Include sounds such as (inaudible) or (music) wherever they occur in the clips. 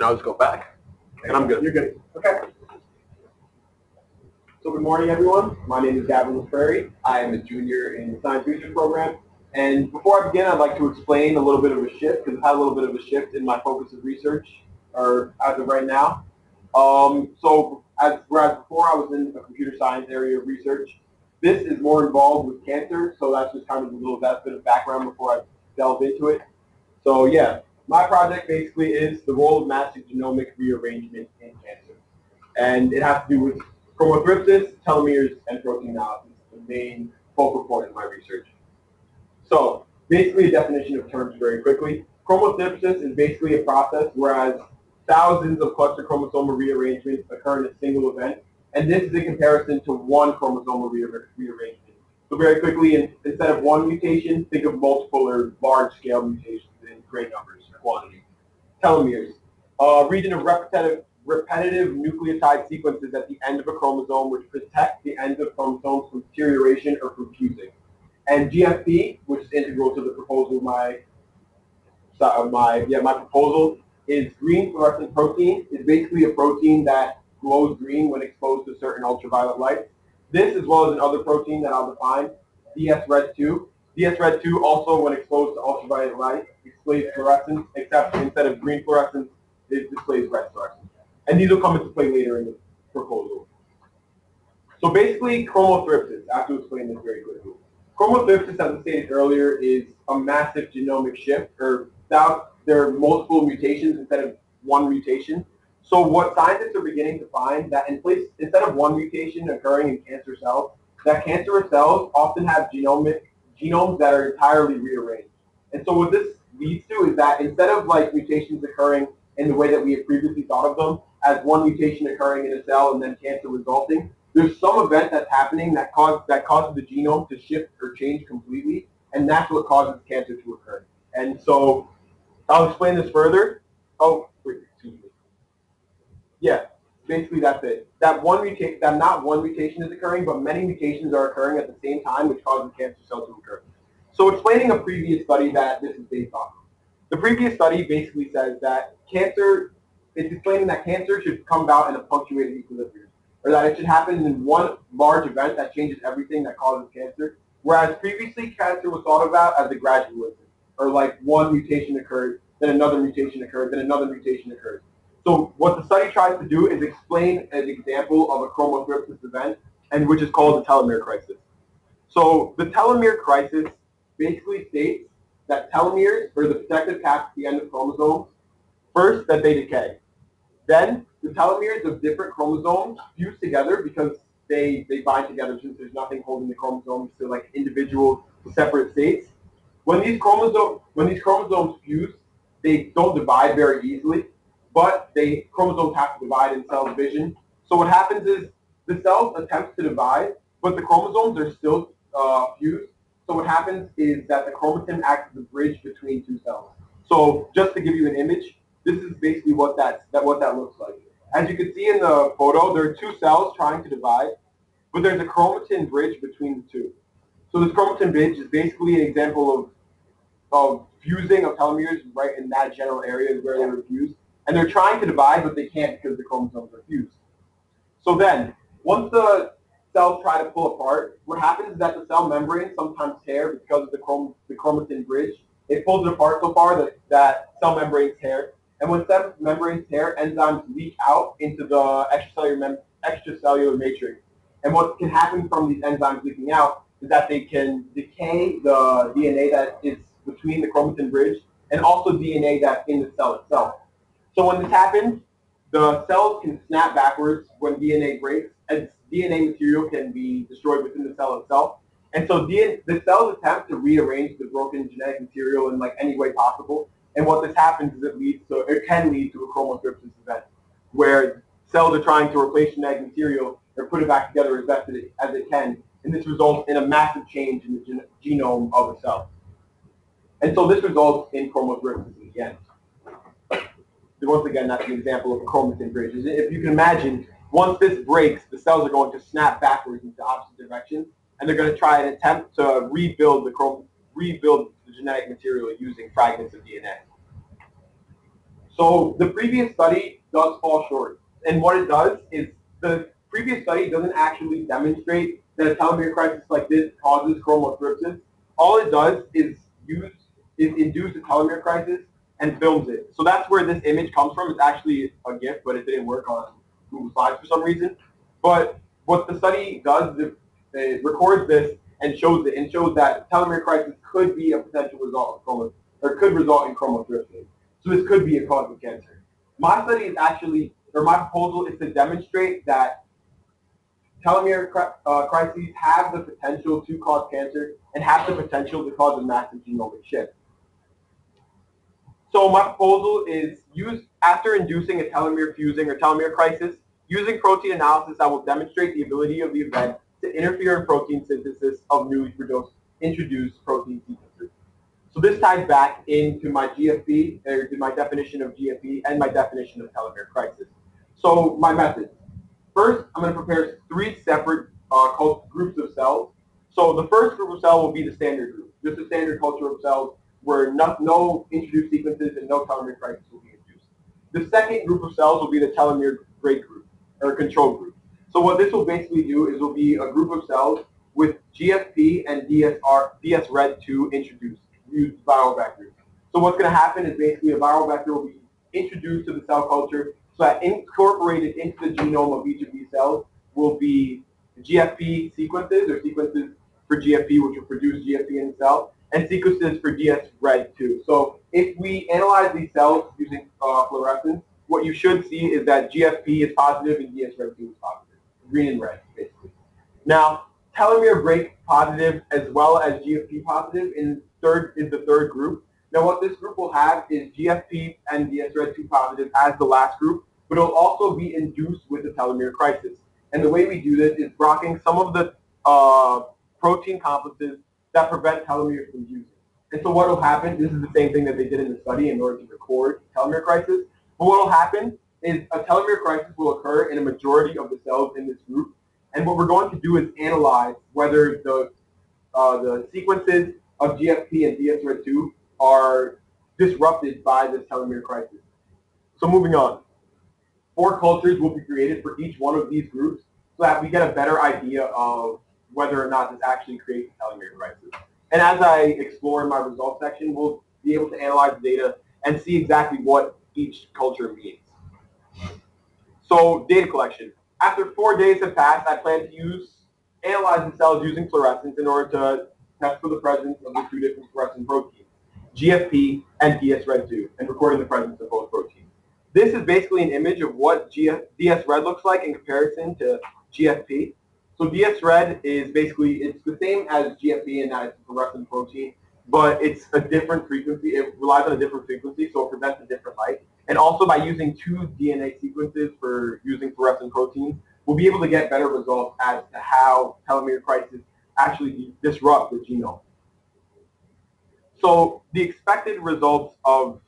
Now just go back, and I'm good. You're good. Okay. So good morning, everyone. My name is Gavin LaFrari. I am a junior in the Science Research Program. And before I begin, I'd like to explain a little bit of a shift, because I've had a little bit of a shift in my focus of research, or as of right now. Um, so as, whereas before I was in the computer science area of research, this is more involved with cancer, so that's just kind of a little bit of background before I delve into it. So yeah, my project basically is the role of massive genomic rearrangement in cancer. And it has to do with chromothripsis, telomeres, and protein analysis, the main focal point of my research. So basically a definition of terms very quickly. Chromothripsis is basically a process whereas thousands of cluster chromosomal rearrangements occur in a single event, and this is in comparison to one chromosomal rearrangement. So very quickly, in, instead of one mutation, think of multiple or large-scale mutations in great numbers, quantity. Telomeres, a uh, region of repetitive, repetitive nucleotide sequences at the end of a chromosome which protect the ends of chromosomes from deterioration or from fusing. And GFP, which is integral to the proposal of my, my, yeah, my proposal, is green fluorescent protein. is basically a protein that glows green when exposed to certain ultraviolet light. This, as well as another protein that I'll define, DS-RED2. DS-RED2 also, when exposed to ultraviolet light, displays fluorescence, except instead of green fluorescence, it displays red fluorescence. And these will come into play later in the proposal. So basically, chromothripsis, I have to explain this very quickly. Chromothripsis, as I stated earlier, is a massive genomic shift, or there are multiple mutations instead of one mutation. So what scientists are beginning to find that in place, instead of one mutation occurring in cancer cells, that cancerous cells often have genomic genomes that are entirely rearranged. And so what this leads to is that instead of like mutations occurring in the way that we had previously thought of them, as one mutation occurring in a cell and then cancer resulting, there's some event that's happening that cause that causes the genome to shift or change completely, and that's what causes cancer to occur. And so I'll explain this further. Oh, wait, excuse me. Yeah, basically that's it. That one mutation, that not one mutation is occurring, but many mutations are occurring at the same time, which causes cancer cells to occur. So explaining a previous study that this is based on. The previous study basically says that cancer, it's explaining that cancer should come about in a punctuated equilibrium, or that it should happen in one large event that changes everything that causes cancer, whereas previously cancer was thought about as a gradualism or like one mutation occurred, then another mutation occurred, then another mutation occurred. So what the study tries to do is explain an example of a chromothripsis event, and which is called the telomere crisis. So the telomere crisis basically states that telomeres, or the protective caps at the end of chromosomes, first that they decay. Then the telomeres of different chromosomes fuse together because they, they bind together since there's nothing holding the chromosomes to like individual separate states. When these chromosomes when these chromosomes fuse, they don't divide very easily, but they chromosomes have to divide in cell division. So what happens is the cells attempt to divide, but the chromosomes are still uh, fused. So what happens is that the chromatin acts as a bridge between two cells. So just to give you an image, this is basically what that, that what that looks like. As you can see in the photo, there are two cells trying to divide, but there's a chromatin bridge between the two. So this chromatin bridge is basically an example of of fusing of telomeres right in that general area where they were fused. And they're trying to divide, but they can't because the chromosomes are fused. So then, once the cells try to pull apart, what happens is that the cell membrane sometimes tear because of the, chrom the chromatin bridge. It pulls it apart so far that, that cell membranes tear. And when cell membranes tear, enzymes leak out into the extracellular, extracellular matrix. And what can happen from these enzymes leaking out is that they can decay the DNA that is between the chromatin bridge and also DNA that's in the cell itself. So when this happens, the cells can snap backwards when DNA breaks, and DNA material can be destroyed within the cell itself. And so DNA, the cells attempt to rearrange the broken genetic material in like any way possible. And what this happens is it leads to, it can lead to a chromothripsis event, where cells are trying to replace genetic material or put it back together as best as it, can. And this results in a massive change in the gen genome of a cell. And so this results in chromothripsis again. Once again, that's an example of a chromatin bridge. If you can imagine, once this breaks, the cells are going to snap backwards into opposite directions, and they're going to try and attempt to rebuild the chrom rebuild the genetic material using fragments of DNA. So the previous study does fall short. And what it does is the previous study doesn't actually demonstrate that a telomere crisis like this causes chromothripsis. All it does is use is induce a telomere crisis and films it. So that's where this image comes from. It's actually a GIF, but it didn't work on Google Slides for some reason. But what the study does is it records this and shows it and shows that telomere crisis could be a potential result of chromo, or could result in chromothripsis. So this could be a cause of cancer. My study is actually, or my proposal is to demonstrate that telomere uh, crises have the potential to cause cancer and have the potential to cause a massive genomic shift. So my proposal is use after inducing a telomere fusing or telomere crisis, using protein analysis that will demonstrate the ability of the event to interfere in protein synthesis of newly produced, introduced protein sequences. So this ties back into my GFP, or to my definition of GFP and my definition of telomere crisis. So my method. First, I'm going to prepare three separate uh, groups of cells. So the first group of cells will be the standard group, just a standard culture of cells where no, no introduced sequences and no telomere crisis will be induced. The second group of cells will be the telomere break group, or control group. So what this will basically do is will be a group of cells with GFP and DSR, DS-RED2 introduced, used viral vectors. So what's going to happen is basically a viral vector will be introduced to the cell culture so that incorporated into the genome of each of these cells will be GFP sequences or sequences for GFP which will produce GFP in the cell and sequences for DS-RED2. So if we analyze these cells using uh, fluorescence, what you should see is that GFP is positive and DS-RED2 is positive, green and red, basically. Now, telomere break positive as well as GFP positive in third is the third group. Now, what this group will have is GFP and DS-RED2 positive as the last group, but it'll also be induced with the telomere crisis. And the way we do this is blocking some of the uh, protein complexes that prevent telomeres from using. And so what will happen, this is the same thing that they did in the study in order to record telomere crisis, but what will happen is a telomere crisis will occur in a majority of the cells in this group. And what we're going to do is analyze whether the, uh, the sequences of GFP and DS-RED2 are disrupted by this telomere crisis. So moving on. Four cultures will be created for each one of these groups so that we get a better idea of whether or not this actually creates a telomere crisis. And as I explore in my results section, we'll be able to analyze the data and see exactly what each culture means. So data collection. After four days have passed, I plan to use analyze the cells using fluorescence in order to test for the presence of the two different fluorescent proteins, GFP and DS-RED2, and recording the presence of both proteins. This is basically an image of what DS-RED looks like in comparison to GFP. So DS-RED is basically, it's the same as GFP in that it's a fluorescent protein, but it's a different frequency. It relies on a different frequency, so it prevents a different light. And also by using two DNA sequences for using fluorescent proteins, we'll be able to get better results as to how telomere crisis actually disrupt the genome. So the expected results of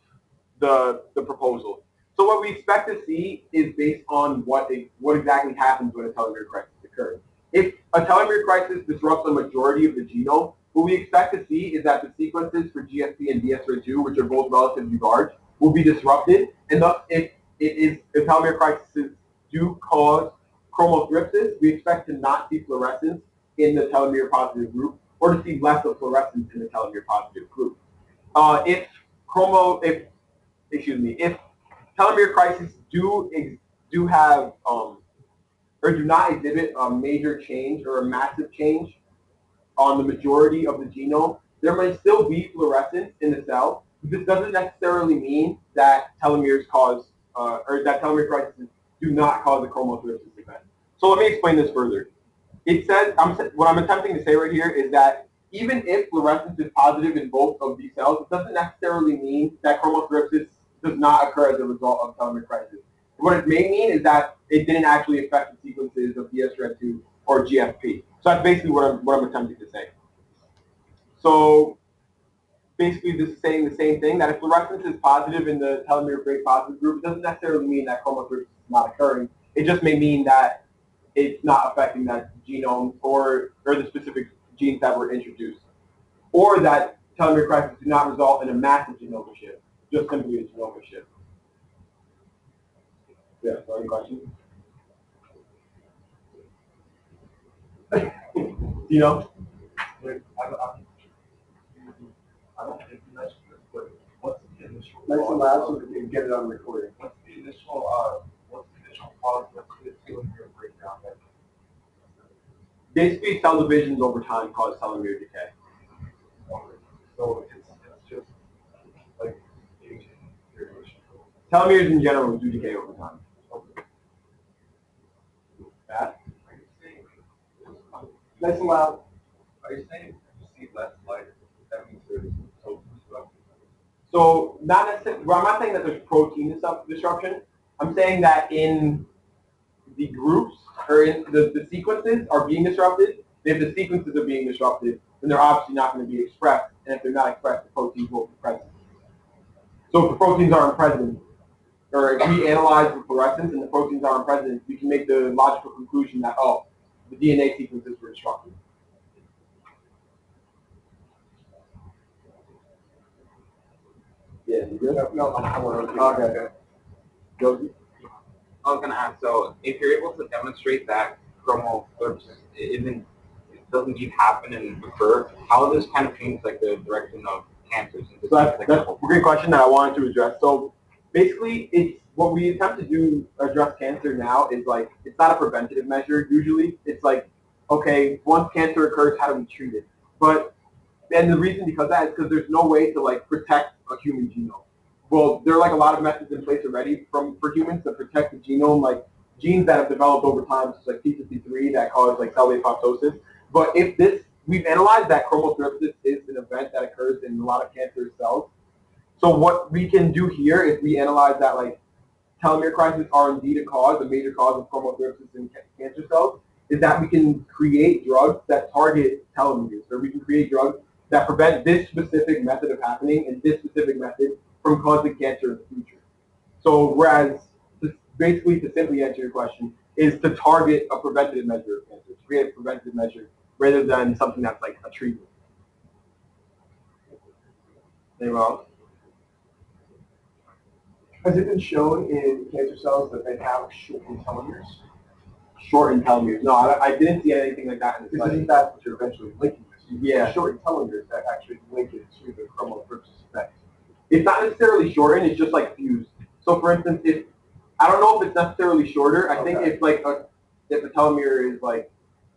the, the proposal. So what we expect to see is based on what, what exactly happens when a telomere crisis occurs. If a telomere crisis disrupts a majority of the genome, what we expect to see is that the sequences for GFP and DS-RED2, which are both relatively large, will be disrupted, and thus if if telomere crises do cause chromothripsis, we expect to not see fluorescence in the telomere positive group, or to see less of fluorescence in the telomere positive group. Uh, if chromo, if excuse me, if telomere crises do do have um, or do not exhibit a major change or a massive change on the majority of the genome, there might still be fluorescence in the cell. This doesn't necessarily mean that telomeres cause, uh, or that telomere crises do not cause a chromothripsis event. So let me explain this further. It says, I'm, what I'm attempting to say right here is that even if fluorescence is positive in both of these cells, it doesn't necessarily mean that chromothripsis does not occur as a result of telomere crisis. What it may mean is that it didn't actually affect the sequences of DS-RED2 or GFP. So that's basically what I'm, what I'm attempting to say. So basically this is saying the same thing, that if fluorescence is positive in the telomere break positive group, it doesn't necessarily mean that chromothripsis is not occurring. It just may mean that it's not affecting that genome or, or the specific genes that were introduced. Or that telomere crisis do not result in a massive genomic shift, just simply a genomic shift. Yeah, any questions? (laughs) you know? Wait, I I don't think you mentioned this, but what's the initial? Nice and loud so we can get it on recording. What's the initial, uh, what's the initial cause of the telomere breakdown? Basically, cell divisions over time cause telomere decay. So it's, it's just like aging variation. Telomeres in general do decay over time. That? Are you saying, Nice and loud. are you saying you see less light, that means there's so disruption? So not necessarily, well, I'm not saying that there's protein disrupt- disruption. I'm saying that in the groups or in the, the sequences are being disrupted. If the sequences are being disrupted, then they're obviously not going to be expressed. And if they're not expressed, the proteins won't be present. So if the proteins aren't present, or if we analyze the fluorescence and the proteins aren't present, we can make the logical conclusion that, oh, the DNA sequences were disrupted. Yeah, you good? No, I want to. Okay, okay. I was gonna ask, so if you're able to demonstrate that eclipse isn't, it doesn't keep happen and occur, how does this kind of change like the direction of cancers? So that's, like, that's a great question that I wanted to address. So basically, it's what we attempt to do address cancer now is like it's not a preventative measure. Usually, it's like okay, once cancer occurs, how do we treat it? But and the reason because that is because there's no way to like protect a human genome. Well, there are like a lot of methods in place already from for humans to protect the genome, like genes that have developed over time, such like P53 that cause like cell apoptosis. But if this, we've analyzed that chromothripsis is an event that occurs in a lot of cancer cells. So what we can do here is we analyze that like telomere crisis are indeed a cause, a major cause of chromothripsis in cancer cells, is that we can create drugs that target telomeres, or we can create drugs that prevent this specific method of happening and this specific method from causing cancer in the future. So whereas, basically to simply answer your question, is to target a preventative measure of cancer, to create a preventative measure rather than something that's like a treatment. Anyone else? Has it been shown in cancer cells that they have shortened telomeres? Shortened telomeres. No, I, I didn't see anything like that in the study. isn't that what you're eventually linking this? You Yeah. Shortened telomeres that actually link it to the chromothripsis effect. It's not necessarily shortened, it's just like fused. So for instance, if, I don't know if it's necessarily shorter, I think Okay. if like a, if the telomere is like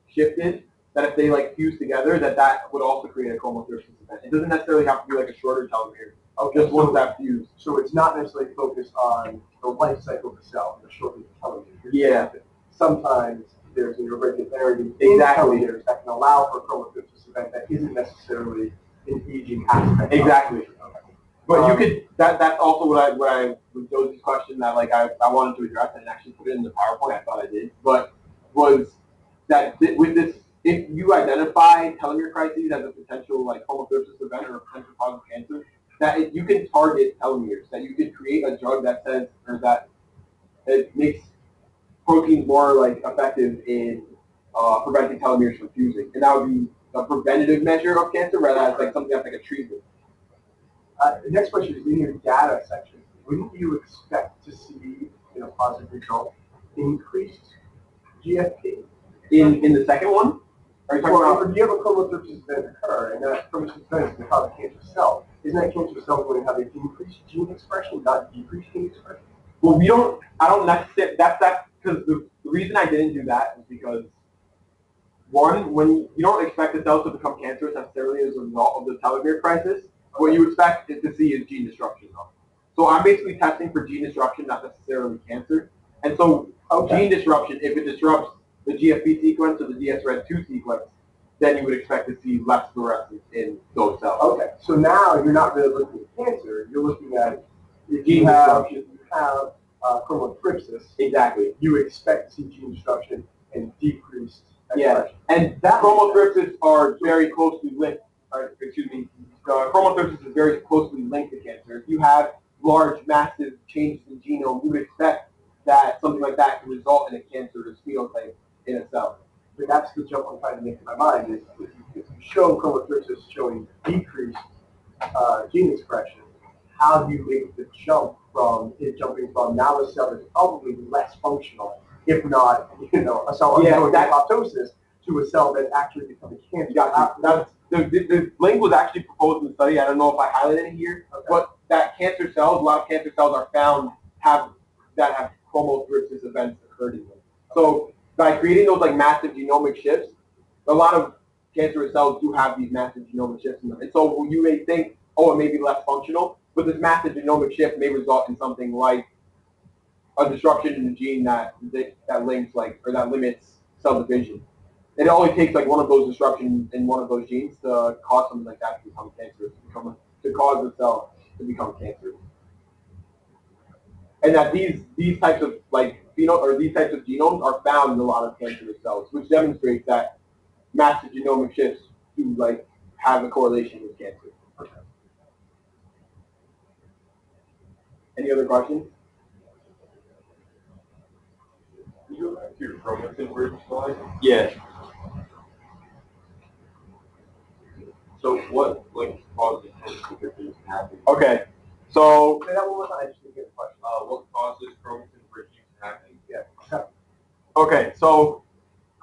shifted, that if they like fuse together, that that would also create a chromothripsis event. It doesn't necessarily have to be like a shorter telomere, Okay, just so, that fuse. so it's not necessarily focused on the life cycle of the cell, the shortened telomeres. You're Yeah. Sometimes there's an irregularity in Exactly. telomeres that can allow for a chromothripsis event that isn't necessarily an aging aspect. Exactly. Okay. But you Um, could, that, that's also what I, what I, with Josie's question that like I, I wanted to address and actually put it in the PowerPoint, I thought I did, but was that thi- with this, if you identify telomere crises as a potential like chromothripsis event or a potential cause of cancer, that it, you can target telomeres, that you could create a drug that says, or that it makes proteins more like effective in uh, preventing telomeres from fusing. And that would be a preventative measure of cancer rather than like something that's like a treatment. Uh, the next question is in your data section. Wouldn't you expect to see in a positive result increased GFP? In, in the second one? Are you talking Well, about? if you have a chromothripsis event occur, and that chromothripsis event the cause of cancer cell, isn't that cancer cell going to have an increased gene expression, not decreased gene expression? Well, we don't, I don't necessarily, that's, that, because the, the reason I didn't do that is because, one, when you don't expect the cells to become cancerous necessarily as a result of the telomere crisis, what you expect is to see is gene disruption. though. So I'm basically testing for gene disruption, not necessarily cancer. And so Okay. gene disruption, if it disrupts the GFP sequence or the DSRED2 sequence, then you would expect to see less fluorescence in those cells. Okay, so now you're not really looking at cancer, you're looking at if Gene you have, if you have uh, chromothripsis, Exactly. you expect to see gene disruption and decreased Yeah. expression. And that chromothripsis are very closely linked, or excuse me, uh, chromothripsis is very closely linked to cancer. If you have large, massive changes in genome, you would expect that something like that can result in a cancerous phenotype in a cell. But that's the jump I'm trying to make in my mind is if you, if you show chromothripsis showing decreased uh, gene expression, how do you make the jump from it jumping from now a cell is probably less functional, if not, you know, a cell Yeah, undergoing apoptosis to a cell that's actually becoming cancer. Yeah, that, that's, the, the, the link was actually proposed in the study. I don't know if I highlighted it here, Okay. but that cancer cells, a lot of cancer cells are found have that have chromothripsis events occurred in them. So by creating those like massive genomic shifts, a lot of cancerous cells do have these massive genomic shifts in them. And so you may think, oh, it may be less functional, but this massive genomic shift may result in something like a disruption in the gene that that, links like or that limits cell division. It only takes like one of those disruptions in one of those genes to cause something like that to become cancerous, to, become, to cause the cell to become cancerous. And that these these types of like pheno or these types of genomes are found in a lot of cancerous cells, which demonstrates that massive genomic shifts do like have a correlation with cancer. Any other questions? Can you go back to your chromatin bridge slide? Yeah. So what, like, causes chromatin to happen? Okay. So Say that one more time, I just didn't get the question. Uh, what causes chromatin bridging to happen? Yeah. Okay, so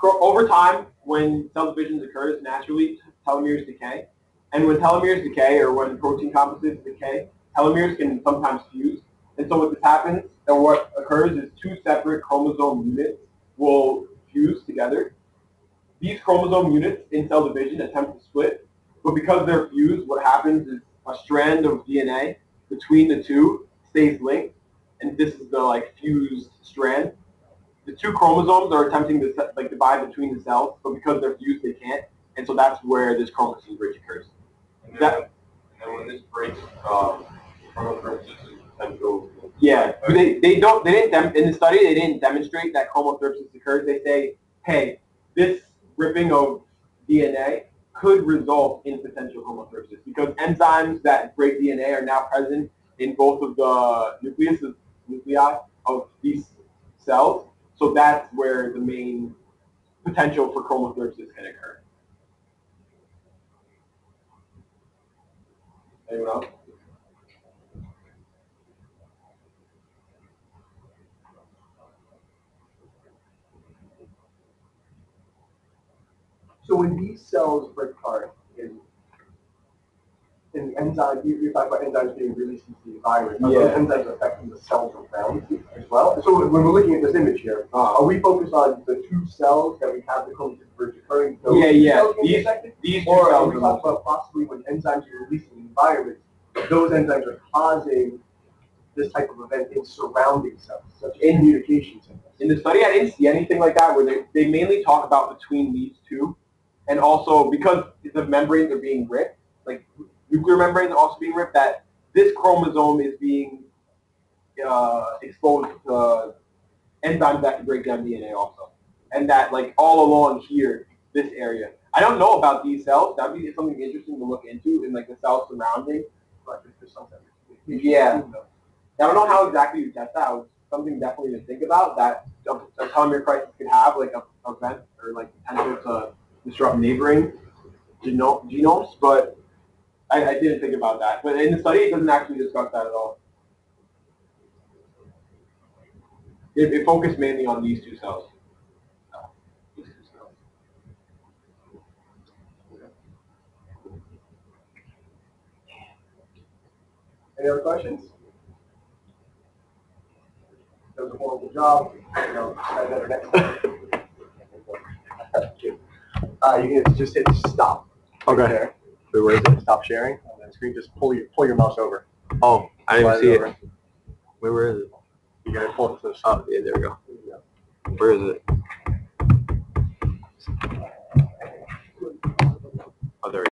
over time, when cell division occurs, naturally telomeres decay. And when telomeres decay, or when protein complexes decay, telomeres can sometimes fuse. And so what this happens, and what occurs, is two separate chromosome units will fuse together. These chromosome units in cell division attempt to split, but because they're fused, what happens is a strand of DNA between the two stays linked, and this is the like fused strand the two chromosomes are attempting to se- like divide between the cells, but because they're fused, they can't, and so that's where this chromatin bridge occurs. And then, That- when- and then when this breaks, um, chromothripsis is potential. Yeah, but they, they don't they didn't in the study they didn't demonstrate that chromothripsis occurs. They say, hey, this ripping of DNA could result in potential chromothripsis because enzymes that break DNA are now present in both of the nucleus nuclei of these cells. So that's where the main potential for chromothripsis can occur. Anyone else? So when these cells break apart in, in enzyme, you, you talk about enzymes being released into the environment. Are those enzymes affecting the cells around as well? So when we're looking at this image here, Uh, are we focused on the two cells that we have the bridge occurring? those Yeah, yeah. cells These- these two Or are cells we are talking about possibly when enzymes are released in the environment, those enzymes are causing this type of event in surrounding cells, such as In- communication centers? In the study, I didn't see anything like that where they, they mainly talk about between these two. And also because the membranes are being ripped, like nuclear membranes are also being ripped, that this chromosome is being uh, exposed to enzymes that can break down DNA also. And that like all along here, this area. I don't know about these cells. That'd be something interesting to look into in like the cells surrounding. But there's something. Yeah. I don't know how exactly you test that. It's something definitely to think about that a, telomere crisis could have like a event or like potential to disrupt neighboring geno- genomes, but I, I didn't think about that. But in the study, it doesn't actually discuss that at all. It, it focused mainly on these two cells. These two cells. Any other questions? That was a horrible job, you know, try better next time. (laughs) Uh, you can just hit stop. right Okay. there. Wait, where is it? Stop sharing on the screen. Just pull your pull your mouse over. Oh, I didn't see it. where is it? You gotta pull it to the top. Oh, yeah, there we go. Where is it? Oh, there.